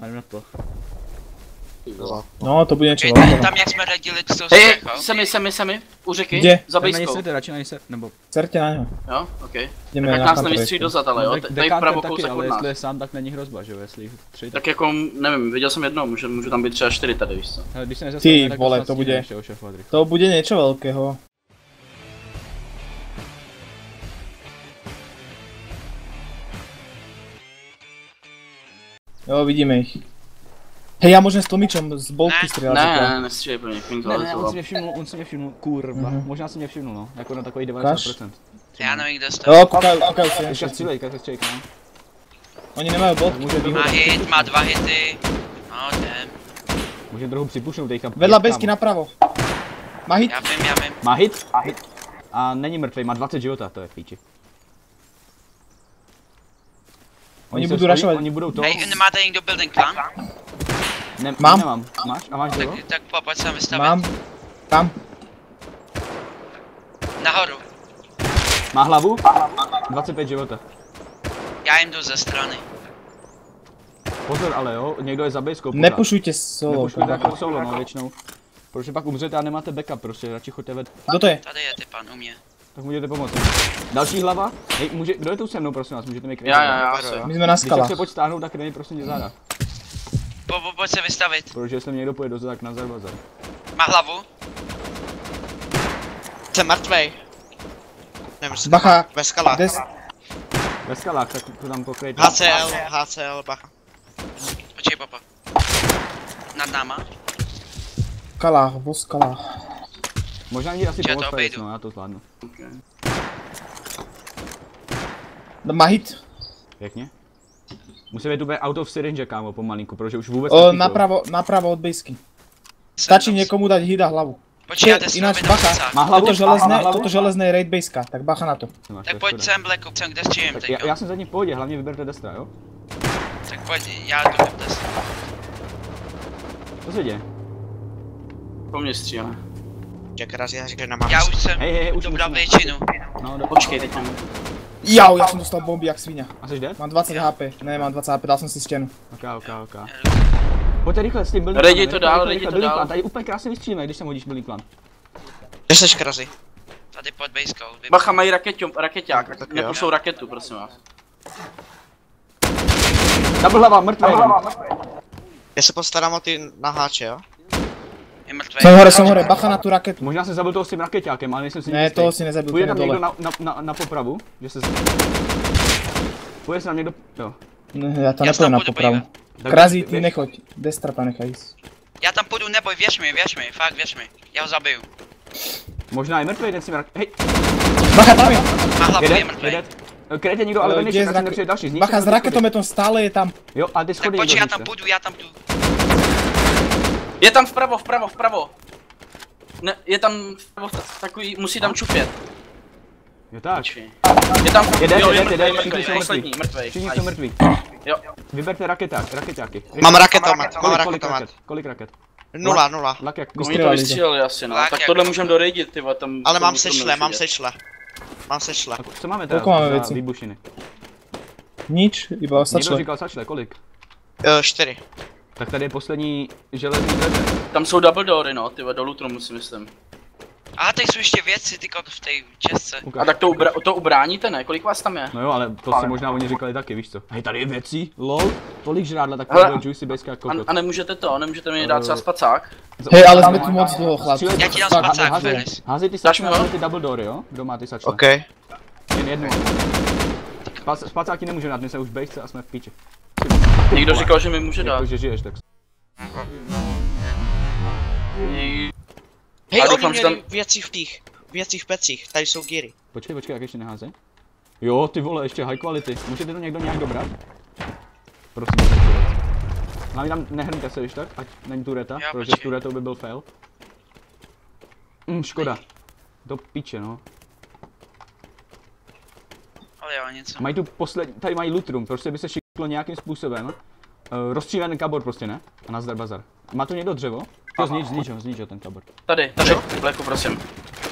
A jdu na to. No, to bude něco tam, velkého. tam jak jsme radili Hej, hej, střechou. semi, semi, semi, u řeky, Kde? za Tak na něj radši na něj se, nebo... Certe na něho. Jo, ok. Jdeme Tak na nás nevystří ještě. dozad, ale jo, tady dekanter vpravo taky, kousek ale od jestli nás. je sám, tak není hrozba, že jo, jestli jich tři, tak... Tak jako, nevím, viděl jsem jedno, může, může tam být třeba čtyři tady, víš co. Ale když se nezastavíme, Ty tak vole, to bude-. To bude niečo veľkého. Jo, vidíme ich. Hej, ja môžem s Tomičom z bolky Ne. strieľať. Ne, takhle. ne, nestřílej po mě, Ne, ne, on si mě všimnul, on si mě všimnul, kurva, Mhm. možná si mě všimnul, no, jako na takový Ukáž. 90%. Já nevím, kde jste. Jo, kúkajú, kúkajú si. Všetci. střílej, teďka střílej, no. Oni nemajú bodky. Může je Má hit, má dva hity. No, jdem. Může trochu připušnout teďka. Vedľa kámo. besky napravo. Má hit? Já vím, já vím. Má hit? Má hit. A není mrtvý, má 20 života, to je v píči. Oni se budou rašovat. Oni budou to... Hej, nemáte někdo building plan? Ne, Mám. Nemám. Máš? A máš dřevo? Tak, tak po- pojď sem vystavit. Mám. Tam. Nahoru. Má hlavu? 25 života. Já jim jdu ze strany. Pozor ale jo, někdo je za bejskou. pořád. Nepušujte solo. Nepušujte jako solo, no většinou. Protože pak umřete a nemáte backup, prostě radši choďte ved. Kdo to je? Tady je ty pan u mě. Tak můžete pomoct. Další hlava? Hej, může, kdo je tu se mnou, prosím vás, můžete mi kryt Já, já, já, jo. My jsme na Když tak skalách. se pojď stáhnout, tak dej prosím tě záda. Po, po, pojď se vystavit. Protože jestli mě někdo pojede dozad, tak nazar bazar. Má hlavu? Jsem mrtvej. Nevím, Bacha. Ve skalách. Des... Ve skalách, tak to tam pokryjte. HCL, HCL, bacha. Počkej, papa. Nad náma? skalách, vo skalách. Možná mi asi pomoct obejdu. no, já to zvládnu. Má hit. Pěkně. Musíme tu být out of syringe, kámo, pomalinku, protože už vůbec O, napravo, napravo od bejsky. Stačí někomu dať hit a hlavu. Počkej, já Te- jdu ináč si bacha. Má hlavu? Toto železné, Má hlavu? toto železné je raid baseka, tak bacha na to. Tak pojď sem, Blacku, sem, kde střílím Tak teď. já, já jsem za ní v pohodě, hlavně vyberte Destra, jo? Tak pojď, já jdu do test. Co se děje? Po mně střílá. Jak raz já říkám, nemám. Já už jsem Hej, hej, už dobral musíme. většinu. No, do... Počkej, teď mám. Jau, ja som dostal bomby jak svinia. A jsi dead? Mám 20 HP, ne, mám 20 HP, dal som si stěnu. Ok, ok, ok. Pojďte rychle s tím building Rejdi to dál, rejdi to dál. plan. Tady úplně krásně vystřílíme, když sem hodíš building plan. Kde seš krazy? Tady pod. Vy- Bacha, mají Tak jo. nepošlou raketu, prosím vás. Double hlava, mrtvý. Já se postarám o ty naháče, jo? Je. Som hore, som hore, bacha na tu raketu. Možná jsem zabil toho s tím rakeťákem, ale nejsem si Ne, toho si nezabil, Půjde tam je někdo dole. na, na, na, na popravu, že se... Půjde se tam někdo... Jo. Ne, ja to Já tam nepôjdem na půjdu popravu. Tak Krazí, ty nechoď. Destra tam nechaj ísť. Já tam půjdu, neboj, věř mi, věř mi, fakt věř mi. Já ho zabiju. Možná je mrtvý ten s tím rak... Hej, Bacha, tam je! Má hlavu, je jede. Kryjte někdo, ale ven, kde je než s nepřijde další. zničte Bacha, s raketometom stále je tam. Jo, a ty Tak schody počkej, někdo já tam půjdu, já tam jdu. Je tam vpravo, vpravo, vpravo. Ne, je tam vpravo, takový, musí tam čupět. Jo tak. Je tam, Jede, jo, je jede, jede, mrtvej, všichni jsou poslední, mrtví. mrtvej. Všichni jsou mrtví. Jo, Vyberte raketák, raketáky. Mám raketomet, mám Kolik, kolik raket? Kolik raket? Nula, nula. Lak jak oni to Vystřelili, asi, no. Tak tohle můžeme dorejdit, ty vole, tam... Ale mám sešle, mám sešle. Mám sešle. Co máme teda máme za věcí? výbušiny? Nič, iba Někdo sačle. říkal sačle, kolik? Uh, čtyři. Tak tady je poslední železný dveře. Tam jsou double doory, no, ty vole, do Lutromu si myslím. A teď jsou ještě věci, ty kok v té česce. A tak to, ubra to ubráníte, ne? Kolik vás tam je? No jo, ale to si možná oni říkali taky, víš co? Hej, tady je věcí, lol, tolik žrádla, tak to juicy base jak A, a nemůžete to, nemůžete mi dát třeba spacák? Hej, ale sme tu moc dlho, chlapci. Já ti dám spacák, házej-. Házej ty na ty double doory, jo? Kdo má ty sačle? OK. Jen jednu. Spac- Spacáky nemůžeme dát, my jsme už v bejsce a jsme v píči. Někdo říkal, že mi může dát. Jako, že žiješ, tak Hej, A oni doufám, že měli tam- věci v těch, věci v pecích, tady jsou gíry. Počkej, počkej, jak ještě neházej. Jo, ty vole, ještě high quality. Můžete to někdo nějak dobrat? Prosím. Hlavně tam nehrňte se, když tak, ať není tureta, Jo, protože s počkej. turetou by byl fail. Hm, škoda. Do piče, no. Ale jo, něco. Mají tu poslední, tady mají loot room, prostě by se šiklo nějakým způsobem. Uh, rozstřílený kabor prostě, ne? A nazdar bazar. Má tu někdo dřevo? Jo, znič, znič ho, znič ho ten kabor. Tady, tady, Bleku, prosím.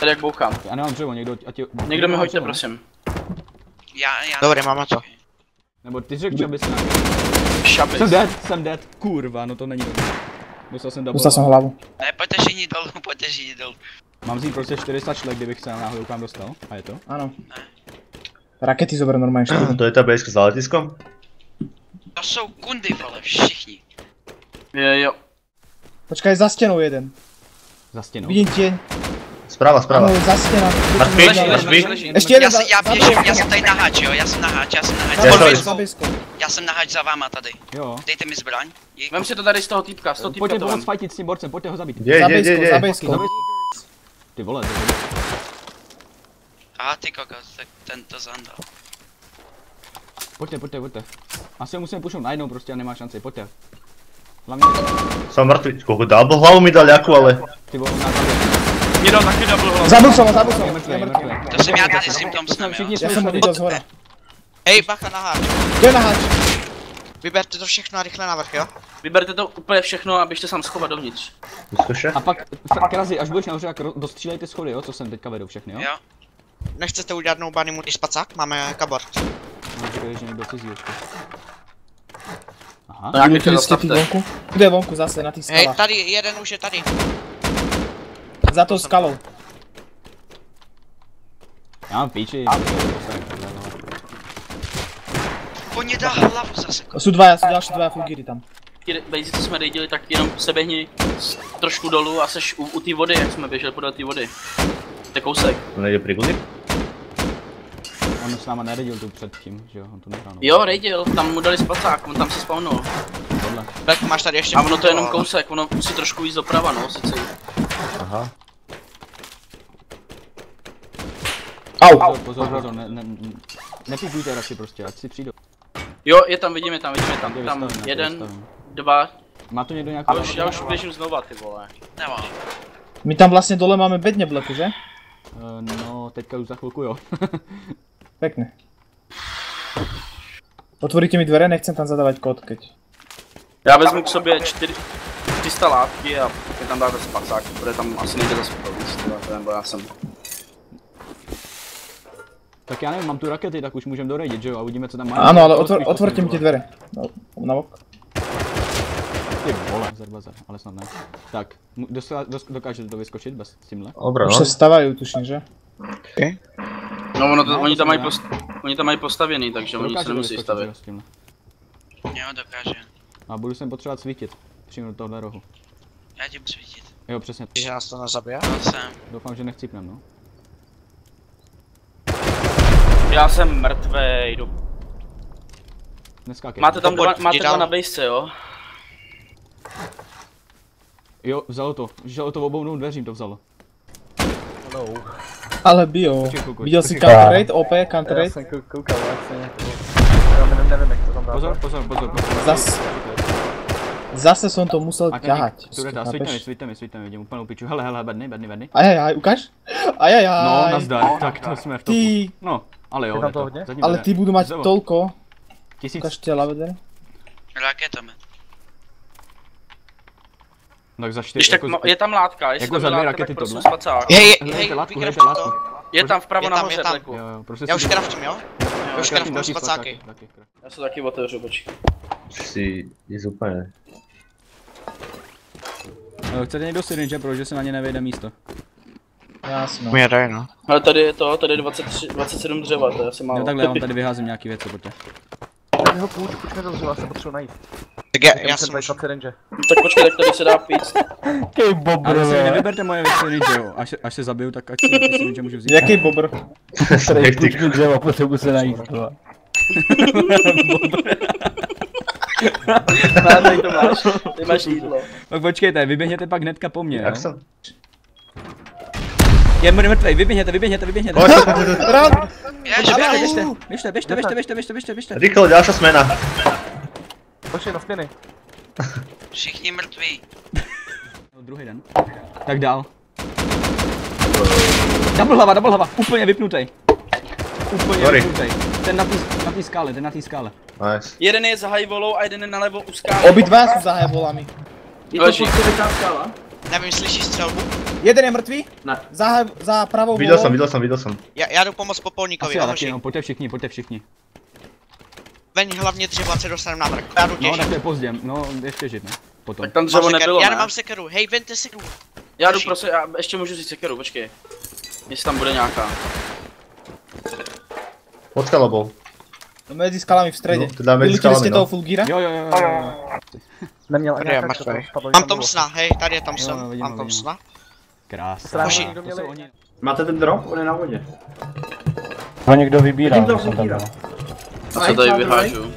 Tady jak bouchám. Já nemám dřevo, někdo, ať je... Někdo mi hoďte, ne? prosím. Já, já... Dobrý, máme to. Nebo ty řekl, že bys šabic. Jsem dead, jsem dead. Kurva, no to není dobré. Dostal jsem double. Dostal jsem hlavu. Ne, pojďte všichni dolů, pojďte všichni dolů. Mám vzít prostě 400 šlek, kdybych se náhodou kam dostal. A je to? Áno. Rakety zober normálne štyri. To je tá bejska za letiskom? To jsou kundy, vole, všichni. Jo, jo. Počkaj, za stenou jeden. Za stěnou. Vidím tieň. Správa, správa. Áno, za stena. Mrtvý, mrtvý. Ešte jeden Já, za, se, já za běžím, já jsem tady na háč, jo, já jsem na háč, já jsem na háč. Já bejskou. já jsem na háč za váma tady. Jo. Dejte mi zbraň. Dík. Vem si to tady z toho týpka, z toho týpka Pojďte to pomoct fightit s tím borcem, pojďte ho zabít. Bejskou, za kde? bejskou. Ty vole, to je dobré. A ty kokos, tak ten to zandal. Pojďte, pojďte, pojďte. Asi ho musíme pušnout najednou prostě a nemá šanci, pojďte. Hlavně, Som mŕtvý. Koľko double hlavu mi dal jakú, ale... ty vole, na závěr. Mě dal taky double hlavu. Zabil som ho, zabil som Je ho. mrtvý, mrtvý. mrtvý. To jsem já tady s tím Thompsonem, jo. Ho šli. videl z hora. Hej, bacha na háč. Kde na háč? Vyberte to všechno a rychle navrch, jo? Vyberte to úplně všechno a běžte sám schovat dovnitř. Vyskúša? A pak, f- krazy, až budeš nahoře, ro- dostřílej ty schody, jo, co jsem teďka vedu všechny, jo? Jo. Nechcete udělat nobody mu spacák? Máme kabor. No, čekaj, že někdo cizí ještě. Aha, No to ste tí zastavte. vonku? Kde je vonku zase, na tých Hej, skalách? tady, jeden už je tady. Za tou skalou. já mám píči. Po ně dá hlavu zase. Sú dvaja, sú ďalší dvaja fulgiry tam. Ty bejzi, co jsme dejdili, tak jenom se běhni trošku dolů a seš u, u té vody, jak jsme běželi podle té vody. To je kousek. To nejde prígodný? On s náma neredil tu předtím, že jo, on tu nehrál. no. Jo, rejdil, tam mu dali spacák, on tam se spawnul. Tohle. Belku, máš tady ještě... A ono to je jenom kousek, ono musí trošku víc doprava, no, sice. Aha. Au. Pozor, pozor, pozor, ne, ne, ne, nepikujte radši prostě, ať si přijdou. Jo, je tam, vidíme tam, vidíme tam, Je tam jeden, dva, Má tu někdo nějakou... a už, já už běžím znova, ty vole. Nemám. My tam vlastne dole máme bedne bleku, že? Uh, no, teďka už za chvilku jo. Pekne. Otvoríte mi dvere, nechcem tam zadávať kód, keď. Já vezmu k sobě čtyři, 300 látky a je tam dáte spacák, protože tam asi nejde zase to ty nebo já jsem. tak já nevím, mám tu rakety, tak už můžeme dorejdit, že jo, a uvidíme, co tam má. Áno, ale otvor, otvorte mi tie dvere. No, na bok. Ty vole, zerbazar, ale snad ne. Tak, dokážete to vyskočit bez tímhle? Dobre, Už sa stavajú, tuším, že? No, ono to, No, oni, to tam mají já. post, oni tam mají postavěný, takže oni se nemusí stavět. jo, s tímhle. Jo, dokáže. A budu sem potřebovat svítit. Přímo do tohle rohu. Já tě budu svítit. Jo, přesně. Že nás to nezabije. To jsem. Doufám, že nechcípnem, no. Já jsem mrtvej, jdu. Neskákej. Máte tam dva, máte dva na bejsce, jo? Jo, vzalo to. Žalo to obou dveřím, to vzalo. Ale bio. Počkej chvilku, Videl si počkej. counter raid, OP counter raid? jsem kou- koukal, vlastně. Já nevím, jak to tam dá. Pozor, pozor, pozor, pozor. Zas. Zase som to musel ťahať. Tu dá, svíťte mi, svíťte mi, svíťte mi, vidím úplnou piču. Hele, hele, bedny, bedny, bedny. Ajajaj, ukáž? Ajajaj. No, nazdar, tak to jsme v topu. Ty, No, ale jo, to ale ty budú mať toľko. Tisíc, Ukáž ľavé dvere. Raketami. Tak za čtyři, Když tak, jako, ma- je tam látka, jestli jako tam za dvě látka, rakety tak prosím tohle. spacák. Hej, hej, vykraft látku. to. Je tam vpravo Je tam, nahoře, je tam. Bleku. Jo, jo, prostě Já už si- kraftím, jo? Já už Kraftím kraftím další spacáky. taky, taky. Já se taky otevřu, počkej. Si ísť úplne. Eh, Chcete někdo syringe, protože se na ně nevejde místo. Jasno. Mě daj, no. Ale tady je to, tady je 23, 27 dřeva, to je asi málo. No takhle, já vám tady vyházím nějaký věci, pojďte. Tak ho půjč, půjč mi to zřela, se potřebuji najít. Tak já, Já jsem jsem už... 20 range. Tak počkej, tak tady se dá pít. Ty Ale si nevyberte moje syringe, jo. Až, až se zabiju, tak ať si ty syringe můžu vzít. Jaký bobr? Tady mi dřeva, potřebuji se najít. vole. Na, tady to máš, tady máš jídlo. Tak počkejte, vyběhněte pak hnedka po mně, Jak jo. som? Je mrtvej, vyběhněte, vyběhněte, vyběhněte. Běž, Běžte, běž. běžte, běžte, běžte, běžte, běžte, běžte, běžte, běžte. Rýchlo, ďalšia smena. Počkej na stěny. Všichni mrtví. No, druhý den. Tak dál. Double hlava, double hlava, úplně vypnutej. Úplně Sorry. vypnutej. Ten na té na tý skále, ten na té skále. Nice. Jeden je za hajvolou a jeden je nalevo u skály. Obidva sú za hebolami. Je to podkovětá skála? Nevím, slyšíš střelbu? Jeden je mrtvý? Ne. Za, za pravou Videl volou. som, videl som, videl som. Já, já jdu pomoct popolníkovi, Asi já taky, no, pojďte všichni, pojďte všichni. Veň hlavně dřevo, ať se dostaneme na vrch. Já jdu No, těžit. tak to je pozdě, no, ještě žít, ne? Potom. Tak tam Mám dřevo sekeru. nebylo, Já ne? nemám sekeru, hej, vente sekeru. Já jdu prostě, já ještě můžu říct sekeru, počkej. Jestli tam bude nějaká. Pod skalobou. No, Mezi skalami v středě. No, to dáme Vylutili skalami, jste no. toho Fulgira? Jo, jo, jo, jo, jo. Neměl ani tak, že Mám. Thompsona, hej, tady je Thompson. Vidím Mám Thompsona. Oni. Máte ten drop? On je na vodě. Ho někdo vybírá. Vidím to když jsem tam Fulgira. byl. A co tady vyhážu?